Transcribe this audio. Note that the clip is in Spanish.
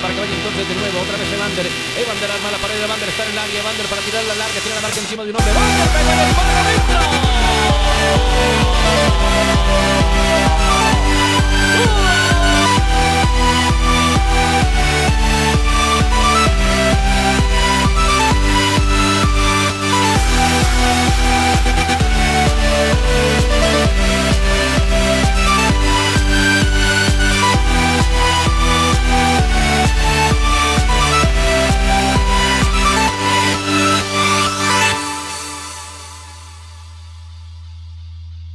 para que vaya entonces de nuevo. Otra vez el Evander. Evander arma la pared de Evander. Está en el área. Evander para tirar la larga. Tiene la marca encima de un hombre. Evander pega el palo dentro.